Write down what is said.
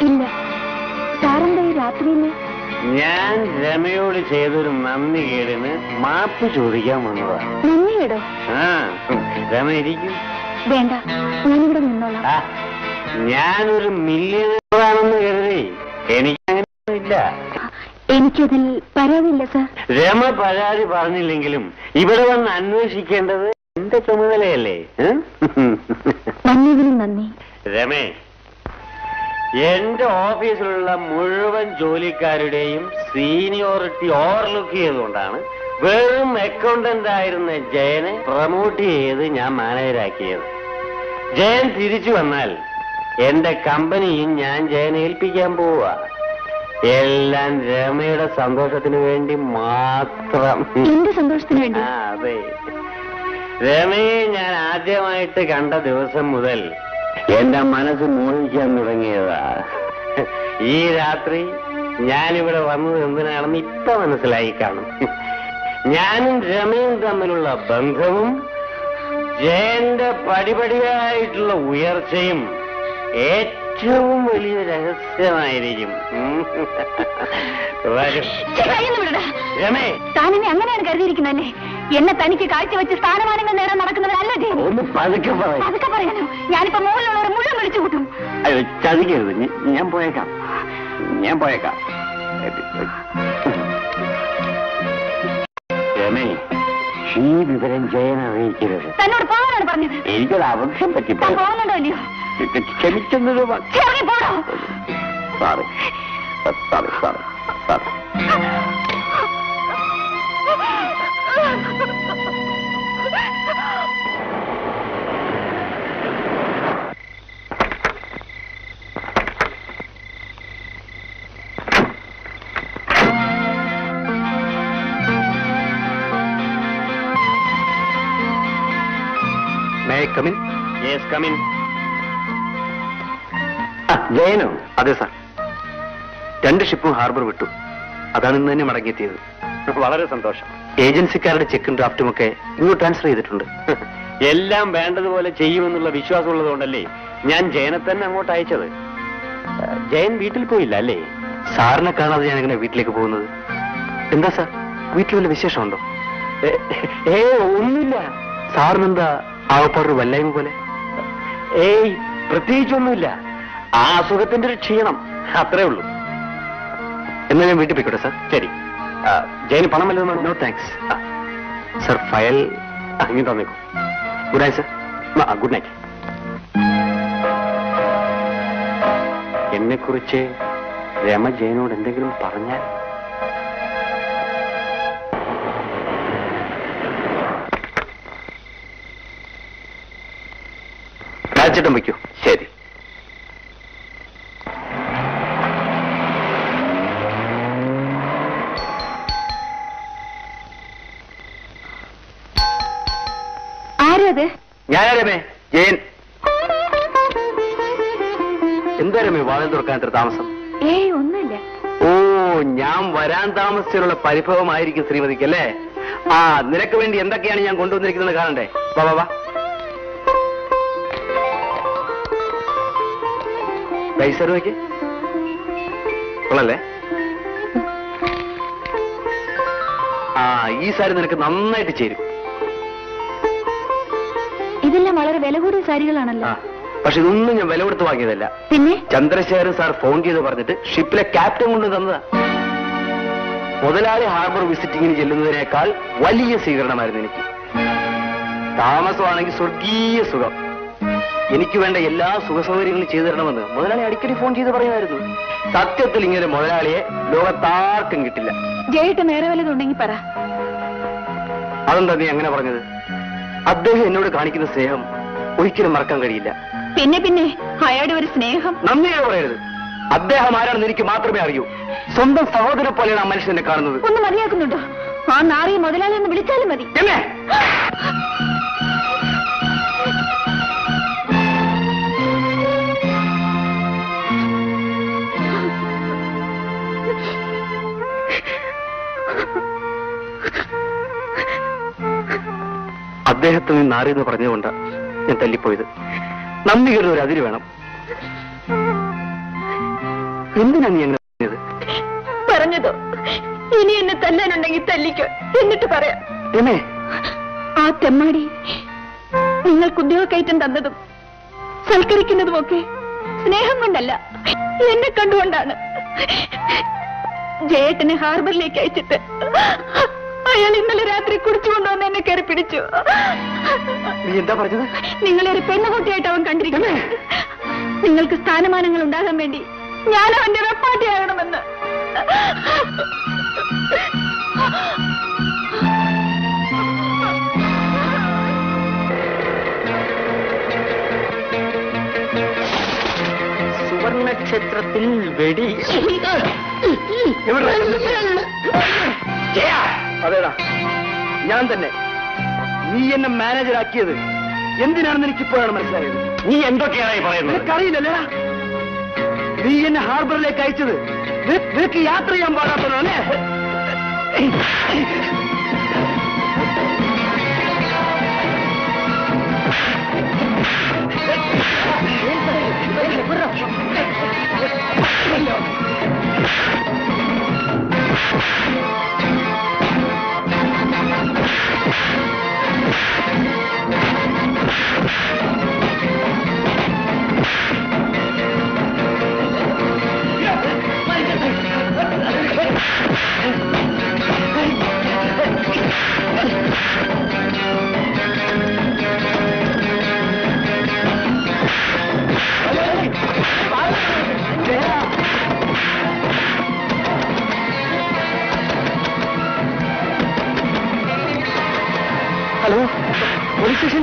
ഇല്ല. സാറെന്താ ഈ രാത്രിയിൽ ഞാൻ രമയോട് ചെയ്തൊരു നന്ദി കേടിന് മാപ്പ് ചോദിക്കാൻ വന്നതാ. നന്ദിയിടോ ആ രമ ഇരിക്കും. വേണ്ട ഞാനിവിടെ നിന്നോളാം. ആ, ഞാനൊരു മില്യണറാണെന്ന് കരുതി എനിക്ക് ഇല്ല എനിക്കതിൽ പരാതിയില്ല സാർ. രമ പരാതി പറഞ്ഞില്ലെങ്കിലും ഇവിടെ വന്ന് അന്വേഷിക്കേണ്ടത് എന്റെ ചുമതലയല്ലേ? ഏ? നന്ദി. രമേ എന്റെ ഓഫീസിലുള്ള മുഴുവൻ ജോലിക്കാരുടെയും സീനിയോറിറ്റി ഓവർലുക്ക് ചെയ്തുകൊണ്ടാണ് വെറും അക്കൗണ്ടന്റ് ആയിരുന്ന ജയനെ പ്രൊമോട്ട് ചെയ്ത് ഞാൻ മാനേജരാക്കിയത്. ജയൻ തിരിച്ചു വന്നാൽ എന്റെ കമ്പനിയും ഞാൻ ജയനെ ഏൽപ്പിക്കാൻ പോവുക. എല്ലാം രമയുടെ സന്തോഷത്തിന് വേണ്ടി മാത്രം. എന്റെ സന്തോഷത്തിന് വേണ്ടി? അതെ. രമയെ ഞാൻ ആദ്യമായിട്ട് കണ്ട ദിവസം മുതൽ എന്റെ മനസ്സ് മോഹിക്കാൻ തുടങ്ങിയതാ. ഈ രാത്രി ഞാനിവിടെ വന്നത് എന്തിനാണെന്ന് ഇപ്പൊ മനസ്സിലായി കാണും. ഞാനും രമയും തമ്മിലുള്ള ബന്ധവും ജയന്റെ പടിപടിയായിട്ടുള്ള ഉയർച്ചയും ഏറ്റവും വലിയ രഹസ്യമായിരിക്കും. വരൂ. രമേ. താനെന്നെ അങ്ങനെയാണ് കരുതിയിരിക്കുന്നല്ലേ എന്നെ തനിക്ക് കാഴ്ചവെച്ച് സ്ഥാനമാനങ്ങൾ നേടാൻ നടക്കുന്നവരല്ല ജയൻ ഒന്ന് പതുക്കെ പറയും. അതൊക്കെ പറയാനോ ഞാനിപ്പോ മുകളിലുള്ളവരെ മുഴുവൻ വിളിച്ചു കൂട്ടും. അയ്യോ ചതിക്കരുത്. ഞ- ഞാൻ പോയേക്കാം. ഞാൻ പോയേക്കാം. രമേ ഈ വിവരം ജയൻ അറിയിക്കരുത്. തന്നോട് പോകാനാണ് പറഞ്ഞത്. എനിക്കൊരു അബദ്ധം താൻ പറ്റിപ്പോയി പോകുന്നുണ്ടോ ഇല്ലയോ? ക്ഷമിച്ചെന്നത് ഇറങ്ങി പോടോ. Sorry sorry sorry sorry. May come in yes come in ജയനോ അതെ സാർ രണ്ട് ഷിപ്പും ഹാർബർ വിട്ടു. അതാണ് ഇന്ന് തന്നെ മടങ്ങിയെത്തിയത്. വളരെ സന്തോഷം. ഏജൻസിക്കാരുടെ ചെക്കും ഡ്രാഫ്റ്റും ഒക്കെ ഇങ്ങോട്ട് ട്രാൻസ്ഫർ ചെയ്തിട്ടുണ്ട്. എല്ലാം വേണ്ടതുപോലെ ചെയ്യുമെന്നുള്ള വിശ്വാസമുള്ളതുകൊണ്ടല്ലേ ഞാൻ ജയനെ തന്നെ അങ്ങോട്ട് അയച്ചത്. ജയൻ വീട്ടിൽ പോയില്ല അല്ലേ? സാറിനെ കാണാതെ ഞാൻ എങ്ങനെ വീട്ടിലേക്ക് പോകുന്നത്? എന്താ സാർ വീട്ടിൽ വല്ല വിശേഷമുണ്ടോ? ഏ- ഏ ഒന്നുമില്ല. സാറിനെന്താ ആവപ്പാടൊരു വല്ലായ്മ പോലെ. ഏയ് പ്രത്യേകിച്ചൊന്നുമില്ല. ആ അസുഖത്തിന്റെ ഒരു ക്ഷീണം. അത്രേ ഉള്ളൂ. എന്നാ ഞാൻ വീട്ടിൽ പോയിക്കോട്ടെ സാർ? ശരി. ജയന് പണം നോ താങ്ക്സ് സാർ ഫയൽ അങ്ങനെ തന്നേക്കൂ. Good night sir. Good night. എന്നെ കുറിച്ച് രമ ജയനോട് എന്തെങ്കിലും പറഞ്ഞാൽ രാജേട്ടൻ വയ്ക്കൂ. ശരി. ആരത്? ഞാനാ രമേ ജയൻ. എന്താ രമേ വാതിൽ തുറക്കാൻ ഇത്ര താമസം? ഏയ് ഒന്നുമില്ല. ഓ ഞാൻ വരാൻ താമസിച്ചുള്ള പരിഭവമായിരിക്കും ശ്രീമതിക്ക് അല്ലേ? ആ നിനക്ക് വേണ്ടി എന്തൊക്കെയാണ് ഞാൻ കൊണ്ടുവന്നിരിക്കുന്നത് കാണണ്ടേ? വാ വാ വാ. പൈസ രൂപയ്ക്ക് കൊള്ളല്ലേ? ആ ഈ സാരി നിനക്ക് നന്നായിട്ട് ചേരും. ഇതെല്ലാം വളരെ വില കൂടിയ സാരികളാണല്ലോ. പക്ഷെ ഇതൊന്നും ഞാൻ വില കൊടുത്ത് വാങ്ങിയതല്ല. പിന്നെ? ചന്ദ്രശേഖരൻ സാർ ഫോൺ ചെയ്ത് പറഞ്ഞിട്ട് ഷിപ്പിലെ ക്യാപ്റ്റൻ കൊണ്ട് തന്നതാ. മുതലാളി ഹാർബർ വിസിറ്റിങ്ങിന് ചെല്ലുന്നതിനേക്കാൾ വലിയ സ്വീകരണമായിരുന്നു എനിക്ക്. താമസമാണെങ്കിൽ സ്വർഗീയ സുഖം. എനിക്ക് വേണ്ട എല്ലാ സുഖ സൗകര്യങ്ങളും ചെയ്തു തരണമെന്ന് മുതലാളി അടിക്കടി ഫോൺ ചെയ്ത് പറയുമായിരുന്നു. സത്യത്തിൽ ഇങ്ങനെ മുതലാളിയെ ലോകത്താർക്കും കിട്ടില്ല. ജയിട്ട് നേരെ വല്ലതുണ്ടെങ്കിൽ പറ. അതെന്താ നീ അങ്ങനെ പറഞ്ഞത്? അദ്ദേഹം എന്നോട് കാണിക്കുന്ന സ്നേഹം ഒരിക്കലും മറക്കാൻ കഴിയില്ല. പിന്നെ പിന്നെ അയാളുടെ ഒരു സ്നേഹം. നന്ദിയെ പറയരുത്. അദ്ദേഹം ആരാണെന്ന് എനിക്ക് മാത്രമേ അറിയൂ. സ്വന്തം സഹോദരനെ പോലെയാണ് ആ മനുഷ്യനെ കാണുന്നത്. ഒന്ന് മതിയാക്കുന്നുണ്ടോ? ആ നാറിയ മുതലാളി എന്ന് വിളിച്ചാലും മതി. അദ്ദേഹത്തിൽ നിന്ന് നാറിയെന്ന് പറഞ്ഞുകൊണ്ട് ഞാൻ തല്ലിപ്പോയത്. നന്ദി കരുത് ഒരു അതിര് വേണം. എന്തിനാ നീ അങ്ങനെ പറഞ്ഞത്? പറഞ്ഞതോ? ഇനി എന്നെ തല്ലാനുണ്ടെങ്കിൽ തല്ലിക്കോ. എന്നിട്ട് പറയാം. ആ തെമ്മാടി നിങ്ങൾക്ക് ഉദ്യോഗക്കയറ്റം തന്നതും സൽക്കരിക്കുന്നതുമൊക്കെ സ്നേഹം കൊണ്ടല്ല. എന്നെ കണ്ടുകൊണ്ടാണ്. ജയേട്ടനെ ഹാർബറിലേക്ക് അയച്ചിട്ട് അയാൾ ഇന്നലെ രാത്രി കുടിച്ചു കൊണ്ടുവന്ന് എന്നെ കയറി പിടിച്ചു. നീ എന്താ പറഞ്ഞത്? നിങ്ങളെ ഒരു പെണ്ണുകുട്ടിയായിട്ട് അവൻ കണ്ടിരിക്കുന്നു. നിങ്ങൾക്ക് സ്ഥാനമാനങ്ങൾ ഉണ്ടാകാൻ വേണ്ടി ഞാൻ അവന്റെ വെപ്പാട്ടിയാകണമെന്ന് സുവർണക്ഷേത്രത്തിൽ വെടി. അതേടാ. ഞാൻ തന്നെ. നീ എന്നെ മാനേജർ ആക്കിയത് എന്തിനാണെന്ന് എനിക്കിപ്പോഴാണ് മനസ്സിലായത്? നീ എന്തൊക്കെയാണ് പറയുന്നത്? നിനക്കറിയില്ലല്ലേ നീ എന്നെ ഹാർബറിലേക്ക് അയച്ചത്. നിനക്ക് യാത്ര ചെയ്യാൻ പാടാത്തല്ലോ हेलो पुलिस स्टेशन